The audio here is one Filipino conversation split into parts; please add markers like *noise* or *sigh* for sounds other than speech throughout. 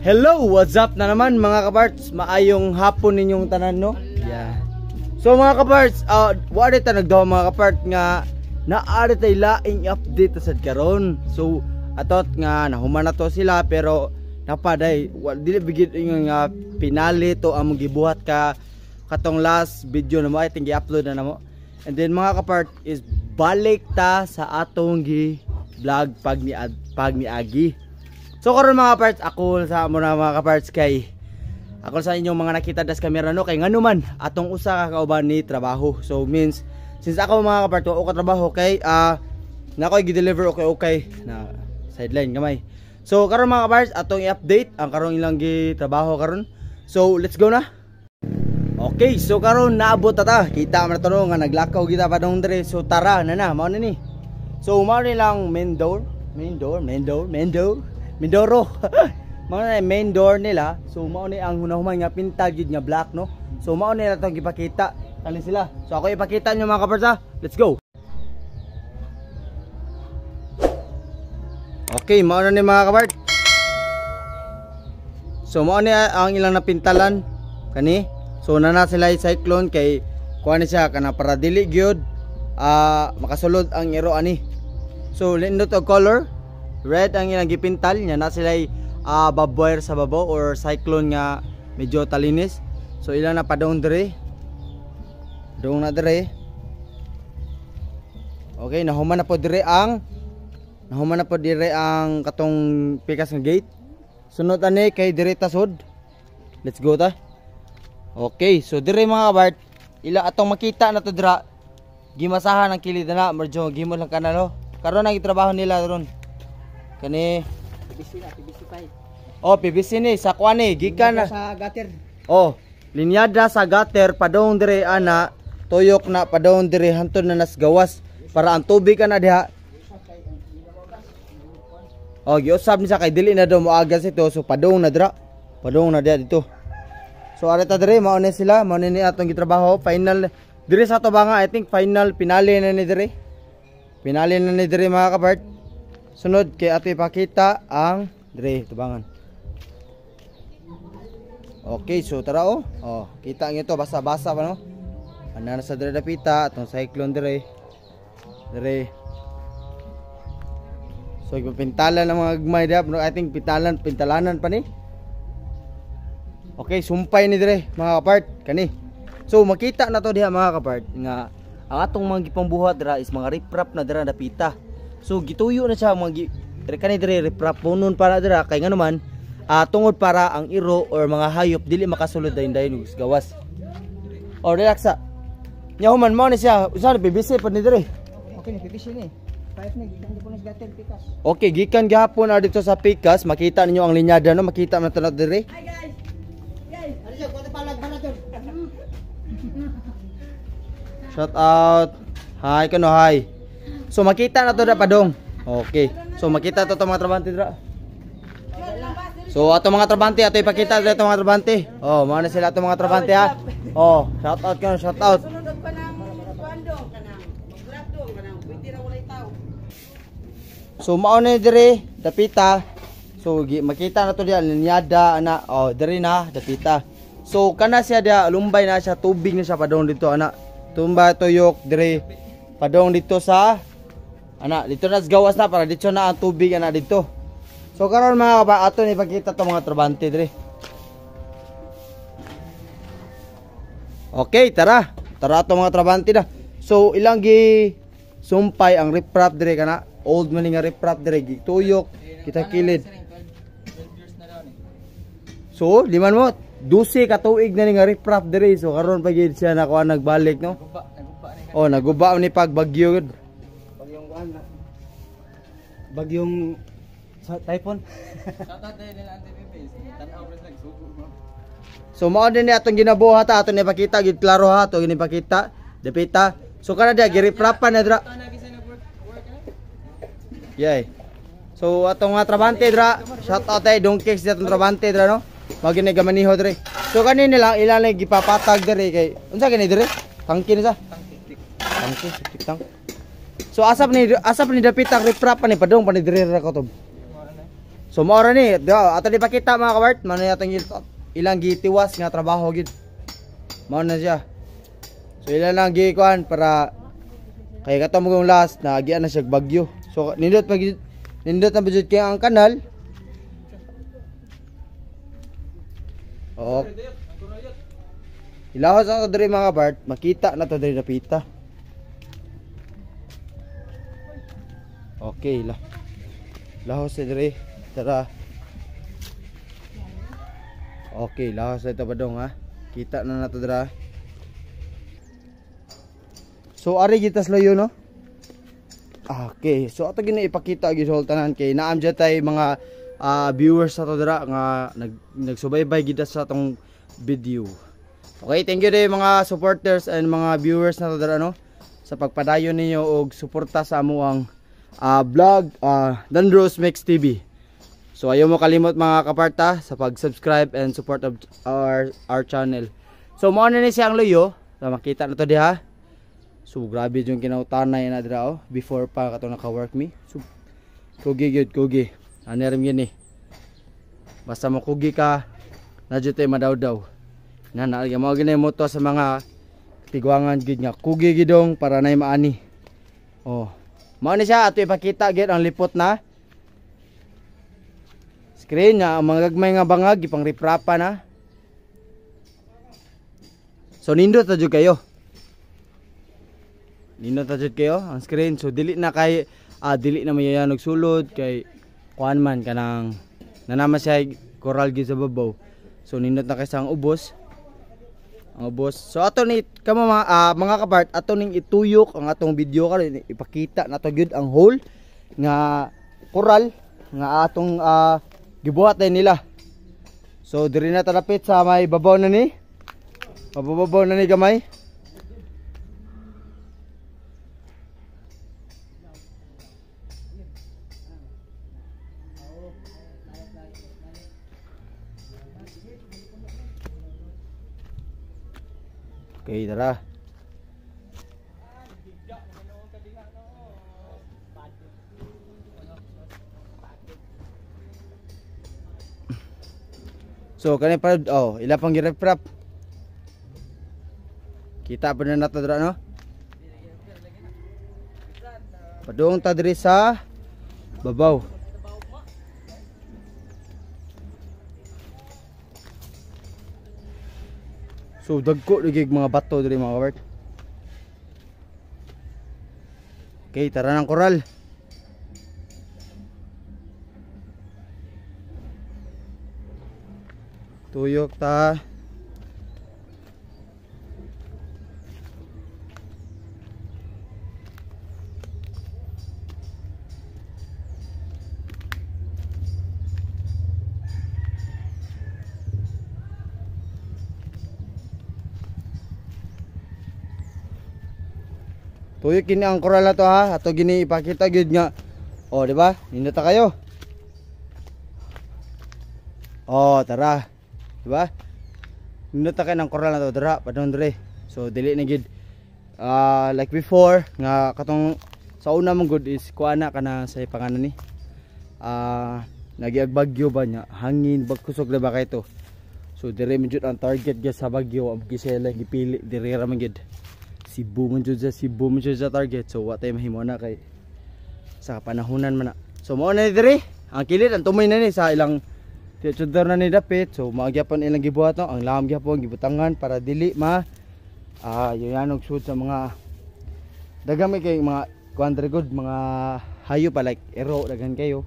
Hello, what's up na naman mga kaparts? Maayong hapon ninyong tanan no? Yeah. So mga kaparts, uh, wala ta nagdaw mga kapart nga naari tay laing update sa karon. So atot nga nahuman na to sila pero napaday wala dili bigid nga pinali to ang gibuhat ka katong last video na mo I think i-upload na namo. And then mga kapart is balik ta sa atong gi vlog pag ni pag ni Agi. So karon mga parts, ako sa mo na mga parts kay ako sa inyong mga nakita das camera no kay ngano man atong usa ka kauban ni trabaho. So means since ako mga kapart o ka trabaho kay ah uh, na ako gi-deliver okay okay na sideline gamay. So karon mga parts atong i-update ang karon ilang gi trabaho karon. So let's go na. Okay, so karon naabot ta ta. Kita man to nga naglakaw kita pa dong dire. So tara na na, mao na ni. So mao ni lang main door, main door, main door, main door. Mindoro. *laughs* mao na main door nila. So mao ni ang hunahuman nga pinta gid nga black no. So mao ni natong gipakita kani sila. So ako ipakita nyo mga kaparsa. Let's go. Okay, mao na ni mga kapart. So mao ni ang ilang napintalan kani. So na sila cyclone kay kuha ni siya kana para dili gyud uh, makasulod ang iro ani. So lindot og color red ang ilang gipintal nya na sila uh, baboyer sa babaw or cyclone nga medyo talinis. So ilang na padong dire. Dong na dire. Okay, nahuman na po dire ang nahuman na po dire ang katong pikas nga gate. Sunod ani kay dire tasod. Let's go ta. Okay, so dire mga kabart, ila atong makita na to dira. Gimasahan ang kilid na, medyo gimo lang kanalo. Karon ang trabaho nila ron. Kani PVC na, PVC pipe. Oh, PVC ni sa kuan ni gikan na. Sa gutter. Oh, linyada sa gutter padong dire ana tuyok na padong dire hantud na nas gawas para ang tubig ana diha Oh, giusab ni sa kay dili na daw moagas ito so padong na dira. Padong na diha dito. So ari ta dire mao ni sila, mao ni atong gitrabaho, final dire sa to banga I think final pinali na ni dire. Pinali na ni dire mga kabart. Sunod kay ato ipakita ang dire tubangan. Okay, so tara oh. Oh, kita nyo to basa-basa pa no. Ana na sa dire dapita atong cyclone dire. Dire. So ipapintalan ng mga gmay diha, I think pintalan pintalanan pa ni. Okay, sumpay ni dire mga kapart kani. So makita na to diha mga kapart nga ang atong mga gipambuhat dira is mga riprap na dira dapita. So gituyo na siya mga dire kani dire riprap punon para dira kay ngano man uh, tungod para ang iro or mga hayop dili makasulod dayon dayon gawas. Or relaxa. Nya human mo ni siya usa na BBC pa ni dire. Okay, ni PVC ni. Okay, gikan gihapon na dito sa Pikas, makita ninyo ang linyada no, makita man na dire. Hi guys. Guys, ano siya ko palag bala to. Shout out. Hi kano hi. So makita na to da padong. Okay. So makita to to mga trabante dira. So ato mga trabante ato ipakita dito mga trabante. Oh, mao na sila ato mga trabante ha. Oh, shout out kano, shout out. So mao na dire dapita. So makita na to diya linyada ana. Oh, dire na dapita. So kana siya dia lumbay na siya tubig na siya padong dito ana. Tumba tuyok dire padong dito sa ana dito na gawas na para dito na ang tubig ana dito. So karon mga kaba ato ni pakita to mga trabante dire. Okay, tara. Tara to mga trabante na. So ilang gi sumpay ang riprap dire kana old man nga riprap dire gi tuyok kita kilid. So, liman mo, 12 ka tuig na ni nga riprap dire. So karon pa gid siya nakuha nagbalik no. Oh, naguba ni pag bagyo gud. Bagyong kuan na. Bagyong sa typhoon. So mao din ni atong ginabuhat ha, atong ipakita gid klaro ha, atong ginipakita. Depita. So kana dia giriprapan na dra. Yay. So atong mga trabante dra, shout out ay dong kicks atong trabante dra no. Magi ni gamaniho dre. So kanini lang ilan lang gipapatag dre kay unsa kini dre? Tangki ni sa? Tangki, septic tank. So asap ni asap ni dapita riprap pa ni padong pa ni ra ko to. So mao ra ni, ato di pakita mga kabart, mano yatong il- ilang gitiwas nga trabaho gid. Mao na siya. So ilan lang gikuan para kay kato mo last na agian na siya bagyo. So nindot pag nindot na budget kay ang kanal. Oh. Ilahos ako diri mga kabart, makita na to diri na Okay lah. Lahos sa diri. Tara. Okay, lahos sa ito pa dong ha. Kita na nato dira. So ari gitas layo no. Okay, so ato gini ipakita gyud sa tanan kay naam dyan tay mga ah, viewers sa to nga nag nagsubaybay gid sa atong video. Okay, thank you day mga supporters and mga viewers na to no sa pagpadayon ninyo og suporta sa amuang ah, vlog ah, Dandros Mix TV. So ayaw mo kalimot mga kaparta sa pag-subscribe and support of our our channel. So mo na ni siyang luyo, na makita na to diha. So grabe yung kinautanay na dira oh before pa kato naka-work me. So kugi gyud kugi. Anirim yun eh. Basta mo kugi ka, na jud madaw-daw. Na na mo gini mo to sa mga tigwangan gid nga kugi gidong para nay maani. Oh. Mao ni siya ato ipakita gid ang lipot na screen nga ang mga gagmay nga bangag ipang riprapa na. So nindot ta jud kayo. Nindot ta jud kayo ang screen. So dili na kay ah, dili na mayayanog sulod kay kuan man kanang nanama siya coral gid sa babaw. So nindot na kay sa ang ubos. Ang ubos. So ato ni kamo mga ah, mga kapart ato ning ituyok ang atong video karon ipakita nato gyud ang hole nga coral nga atong ah, gibuhat nila. So diri na talapit sa may babaw na ni. Mababaw na ni gamay. Okay, tara. So, kani pa oh, ila pang girep-rap. Kita pa na nato dira no? Padung ta sa babaw. So dagko ligig mga bato diri mga kabart. Okay, tara ng koral. Tuyok ta. Tuyok kini ang koral na to ha. Ato gini ipakita gyud nga. Oh, di ba? Nindot ta kayo. Oh, tara. Di ba? Nindot ta kay ng koral na to dira, padong dire. So dili na gyud ah like before nga katong sa una mong good is kuana kana sa panganan ni. Ah nagiag bagyo ba nya hangin bagkusog na ba kay to. So dire man jud ang target gyud sa bagyo ang gisela gipili dire ra man gyud. Cebu man jud sa Cebu man jud sa target. So wa tay mahimo na kay sa panahonan man. So mao na ni dire. Ang kilit ang tumoy na ni sa ilang Tiyotsuder na ni dapit. So maagyapon ilang gibuhat no. Ang laham gyapon gibutangan para dili ma ah yuyanog sud sa mga dagami kay mga kuandre good mga hayo pa like ero daghan kayo.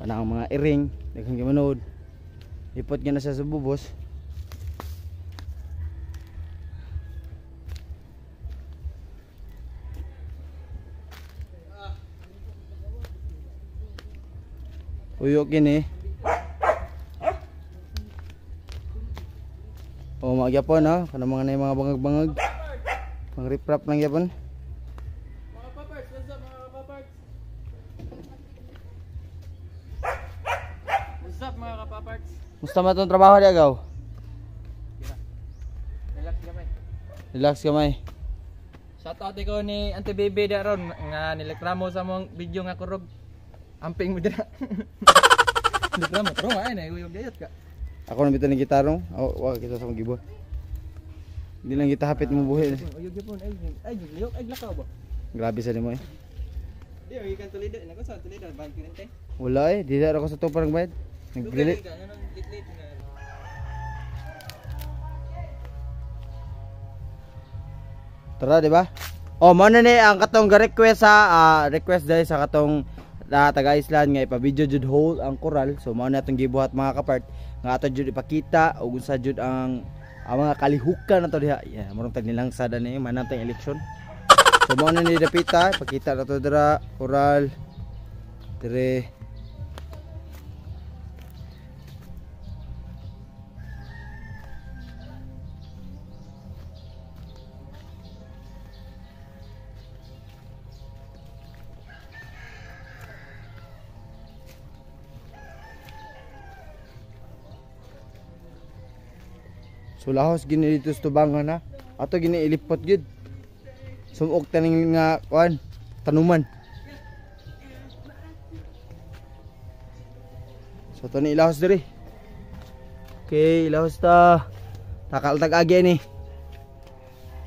Kanang mga iring daghan gyud Ipot gyud na sa bubos. Uyok gini. O magyapon ha, kana mga nay mga bangag-bangag. Pang riprap lang yapon. Mga paparts, what's up mga kapaparts? What's up mga kapaparts? Musta man tong trabaho di agaw? Relax gamay. Relax kamay. Shout out ko ni Auntie Baby daron nga nireklamo sa mong video nga kurog. Amping mo dira. *laughs* Hindi mo tro ay na uyog dayot ka. Ako na bitaw ng gitarong. Oh, wa kita sa gibo. Hindi lang kita hapit mo buhi. Uyog gyapon ay ay uyog ay lakaw ba. Grabe sa nimo eh. Di ay kan tulido nako sa tulido bag kinente. Wala eh, di na ako sa to parang bayad. Nagdili. ka nang litlit na. Tara, di ba? Oh, mo na ni ang katong request sa ah, request dahil sa katong na taga Island nga ipavideo jud hold ang coral. So mao na tong gibuhat mga kapart. Nga ato jud ipakita ug unsa jud ang ang mga kalihukan nato diha. Yeah, murong tag nilang sada ni manatang eleksyon. So mao na ni dapita pakita nato dira coral 3 Sulahos gini dito sa tubangan ha. Ato gini ilipot gid. Sumok taning nga kuan tanuman. So tani ilahos diri. Okay, ilahos ta. Takal tag agi ni.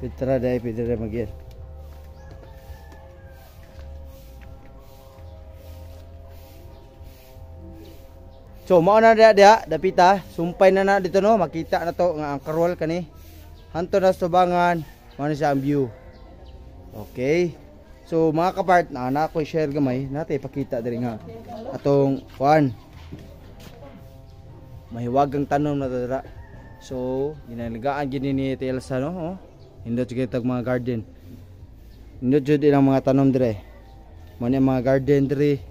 Pitra dai, pitra dai. So mao na dia dia dapita, sumpay na na dito no, makita na to nga ang karwal kani. Hanto na mao na siya ang view. Okay. So mga kapart na na ko share gamay, nate ipakita diri nga atong kuan. Mahiwagang tanom na dira. So, ginalagaan gini ni Telsa no, oh. Hindot gyud tag mga garden. Hindot jud ilang mga tanom dire. Mo ni mga garden dire.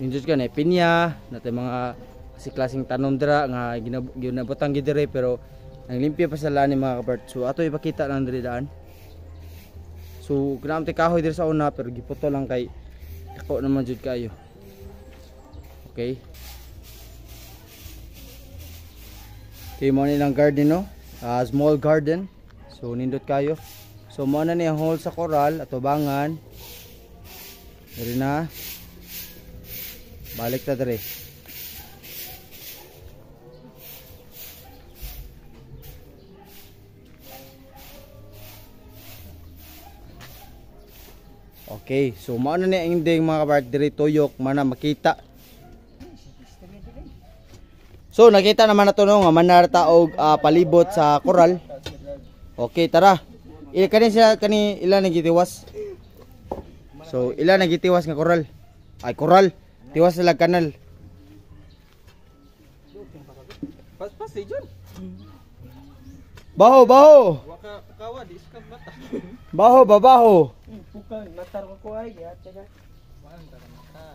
Injud ka na pinya, natay mga kasi klaseng tanom dira nga ginab- ginabutang gid dire pero naglimpyo pa sa lani mga kapart. So ato ipakita lang diri daan. So kinam ti kahoy diri sa una pero giputo lang kay kako naman jud kayo. Okay. Okay mo nilang garden no. Ah, small garden. So nindot kayo. So mo na ni ang hole sa coral at tubangan. Diri na. Balik ta dire. Okay, so mao na ni ang ending mga kabart dire tuyok mana makita. So nakita naman na to no nga manarta og ah, palibot sa koral. Okay, tara. Ila kani siya kani ila nagitiwas. So ila nagitiwas nga koral. Ay koral. Tiwas sila kanal. Pas pas si John. Baho, baho. Waka kawa di iskab mata. Baho, babaho. Bukan matar ko ko ay ya taga. Wan taga mata.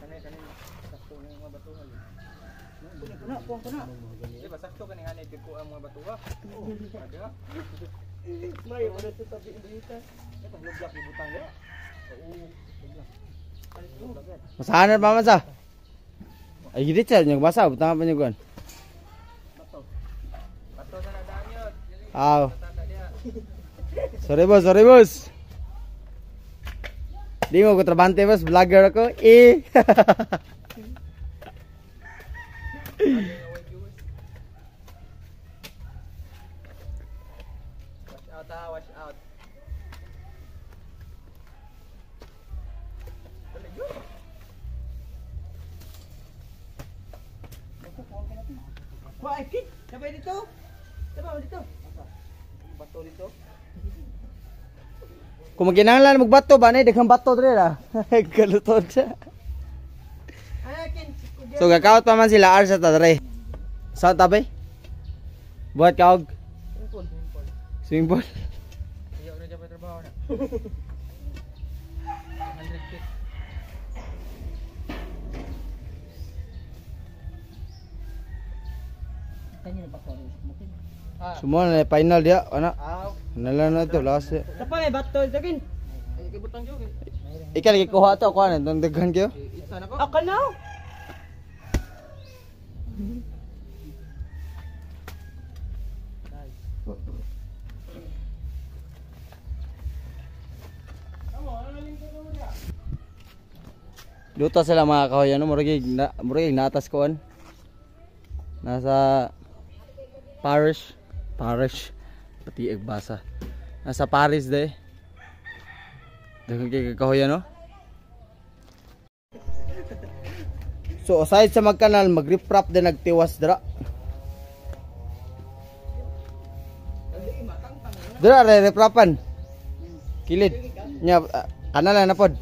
Kanay kanay sakto ng mga batuhan. Kuna, kuha kuna. Di ba sakto kani hanay ko ang mga batuha. Ada. May wala sa tabi dito. Ito lublak ni butang ya. Oo. Masahanan pa man sa. Ay gidit siya, nyag basa, butang pa nyag Bato na nadaan yun. Aw. Tata dia. Sorry boss, sorry boss. Di mo ko trabante boss, vlogger ako. Eh. *laughs* Ay kit. Sabay dito. Sabay dito. Bato dito. Kung maginahanglan magbato ba, nay daghang bato dre *laughs* ra. Galutod siya. Ay, kin. So gakaot pa man sila ar sa tadre. Sa tabay? Buhat kaog Impol, impol. swimming pool. Ayaw na dyan pa trabaho na. *laughs* Kanina pa ko. Ah. Sumo na final dia, ana. Aw. Nalan na to last. Tapay bato dito kin. Ay, kibutang jog eh. Ika lagi kuha to kuha na tong daghan kayo. Isa na ko. Ako na. Ko Duta sila mga kahoy ano murag na murag natas koan. Nasa Paris, Paris pati basa. Nasa Paris de. Daghang kay kahoy ano. So aside sa magkanal, mag-riprap din nagtiwas dra. Dra re riprapan. Kilid. Nya ah, kanal na pod.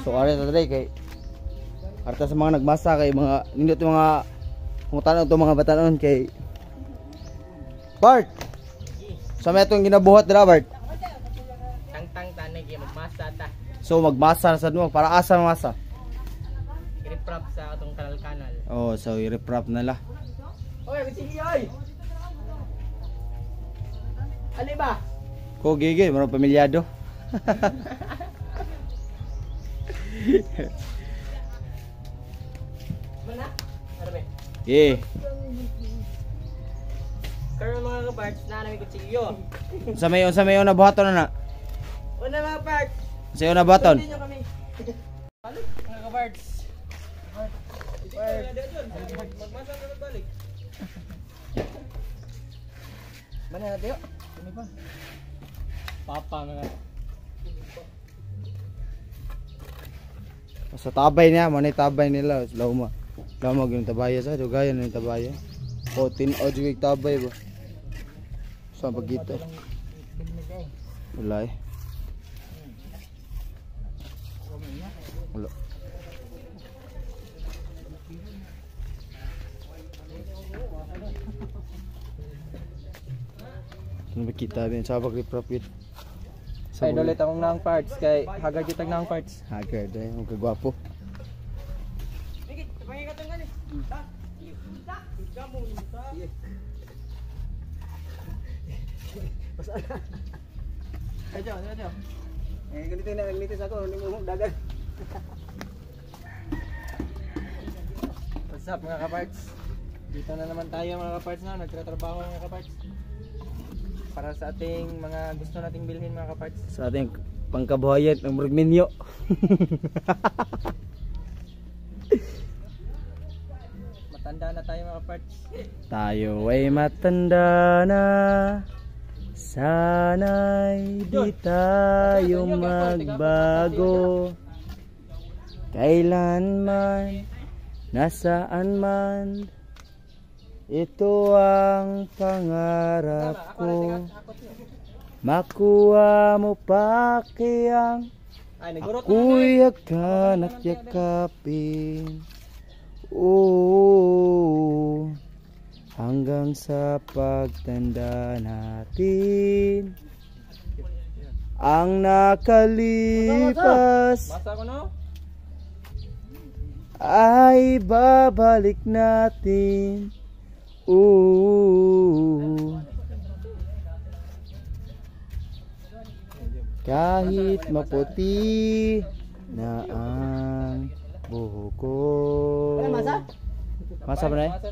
So ari ta dre kay Arta sa mga nagmasa kay mga nindot yung mga kung tanong to mga batanon kay Bart. Sa may itong ginabuhat dira Bart. Tang-tang tanay kaya magmasa ta. So magmasa na sa dumo para asa masa. I-reprop sa atong kanal-kanal. Oh, so i-reprap na la. Oy, sige oy. Ali ba? Ko gigi, marang pamilyado. *laughs* Mana? Ano ba? Eh, Karon mga kaparts, na namin kutsilyo. sa may sa may na buhaton na na. Una mga parts, Sa iyo na buhaton. Continue kami. Balik, mga kaparts. Magmasa na balik. Mana na tayo? Ano ba? Papa mga. Sa tabay niya, manay tabay nila, law mo. Law mo yung tabaya sa dugayan yung tabaya. O tin o jugig tabay ba. Sa pagito. Wala eh. Wala. Ano ba kita din sa pag-reprofit? Ay, dolit akong nang parts kay hagad kitag nang parts. Haggard eh, ang kagwapo. Ayo, ayo. Eh, ganito na naglitis ako, hindi mo dagan. What's up mga kaparts? Dito na naman tayo mga kaparts na, nagtatrabaho mga kaparts. Para sa ating mga gusto nating bilhin mga kaparts. Sa ating pangkabuhayan ng muragminyo. *laughs* Matanda na tayo mga kaparts. Tayo ay matanda na Sana'y di tayo magbago Kailanman, nasaan man Ito ang pangarap ko. Makuha mo pa kayang Ako'y akan at yakapin. Oo Hanggang sa pagtanda natin. Ang nakalipas ay babalik natin Oo Kahit maputi na ang buhok ko masa? Masa ba na eh? *laughs*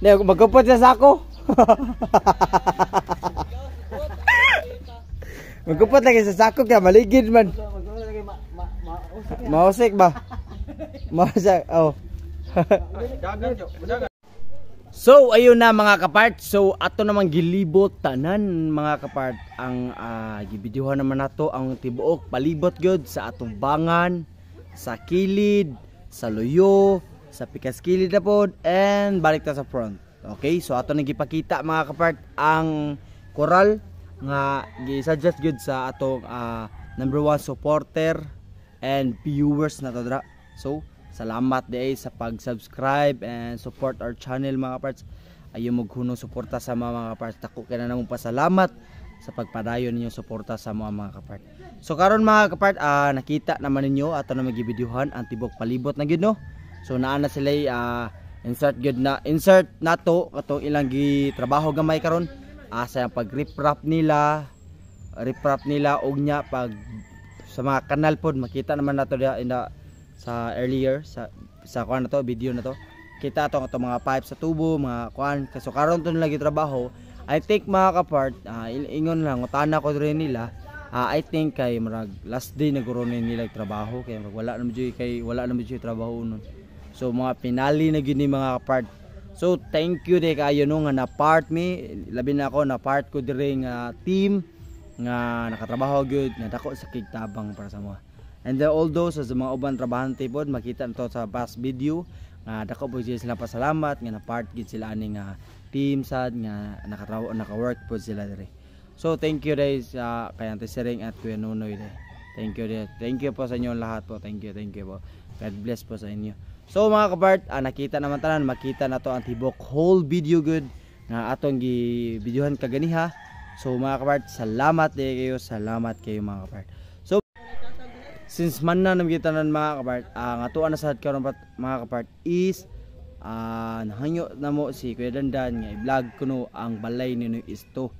Hindi, magkupot siya sa ako. *laughs* magkupot lagi sa sako kaya maligid man. Magkaroon lagi ma ma ma usap yan. Mausik ba? Mausik, oh. So ayun na mga kapart. So ato naman gilibot tanan mga kapart ang uh, gibidyohan naman nato ang tibuok palibot gyud sa atong bangan, sa kilid, sa luyo, sa pikas kilid na pod and balik ta sa front. Okay? So ato nang gipakita mga kapart ang coral nga gi-suggest gyud sa atong ah, number one supporter and viewers na to dra. So salamat day sa pag-subscribe and support our channel mga parts. Ayo maghunong suporta sa mga mga parts. Dako kay na namong pasalamat sa pagpadayon ninyo suporta sa mga mga kapart. So karon mga kapart, ah, nakita naman ninyo ato na magibidyuhan ang tibok palibot na gyud no. So naa na sila ah, insert gyud na insert nato katong ilang gi trabaho gamay karon asa ang pag riprap nila riprap nila og nya pag sa mga kanal pod makita naman nato in the sa earlier sa sa kuan na to video na to. Kita to ato mga pipe sa tubo mga kuan kaso karon to lagi trabaho I think mga kapart il- ingon lang utana ko rin nila. Ah, I think kay marag last day na guro nila trabaho kay marag wala na medyo kay wala na medyo trabaho nun. So mga pinali na gyud ni mga kapart. So thank you de kayo no na part me. Labi na ako na part ko diri nga team nga nakatrabaho gyud nga dako sa kigtabang para sa mga. And then although sa mga uban trabahante pod makita nito sa past video nga dako po sila pasalamat nga na part gid sila ani nga team sad nga nakatrabaho naka-work pod sila diri. So thank you guys sa kay Ate Sering at Kuya Nunoy de. Thank you de. Thank you po sa inyo lahat po. Thank you thank you po. God bless po sa inyo. So mga kabart ah, nakita naman tanan makita na to ang tibok whole video good. Nga atong gi videohan kaganiha so mga kabart salamat de kayo. Salamat kayo mga kabart since man na namigita ng mga kapart ang atuan na sa karon mga kapart is ah nahangyo na mo si Kuya Dandan nga i-vlog kuno ang balay ni Noy Isto.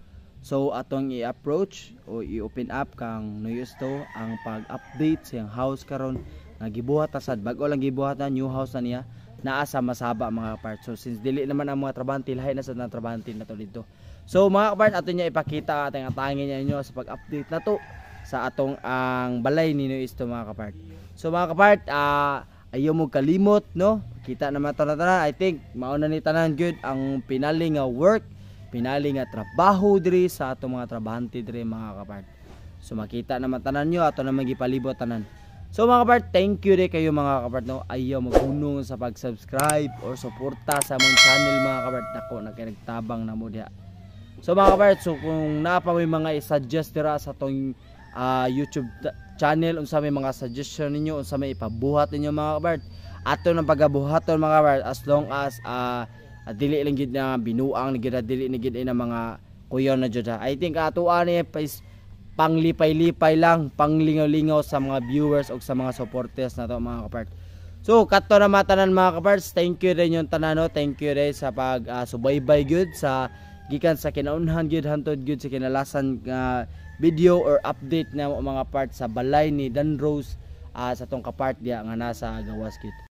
So atong i-approach o i-open up kang Noy Isto ang pag-update sa house karon nga gibuhat sad. Bag-o lang gibuhat na new house na niya. Naa sa masaba mga kapart so since dili naman ang mga trabahante lahi na sa trabahante na to dito so mga kapart ato niya ipakita ating atangin niya inyo sa pag-update na to sa atong ang balay ni Isto mga kapart. So mga kapart, ah ayaw mo kalimot no. Kita naman to na tanan. I think mauna ni tanan good ang pinali nga work, pinali nga trabaho diri sa atong mga trabahante diri mga kapart. So makita naman tanan nyo ato na magipalibot tanan. So mga kapart, thank you rin kayo mga kapart no. Ayaw maghunong sa pag-subscribe or suporta sa mong channel mga kapart. Ako nagtabang na mo diha. So mga kapart, so kung napa may mga i-suggest dira sa tong ah, YouTube channel unsa may mga suggestion ninyo unsa may ipabuhat ninyo mga kabart ato nang pagabuhaton mga kabart as long as ah, dili lang gid na binuang gid dili na gid na mga kuyon na jud. I think ato ani is panglipay-lipay lang panglingaw-lingaw sa mga viewers o sa mga supporters na to mga kapart So, kato na matanan mga kaparts, thank you rin yung tanano, thank you rin sa pag ah, subaybay gyud sa gikan sa kinaunhan gyud hantod gyud sa kinalasan nga video or update na mga part sa balay ni Dan Rose ah, sa tong kapart diya nga nasa gawas gyud.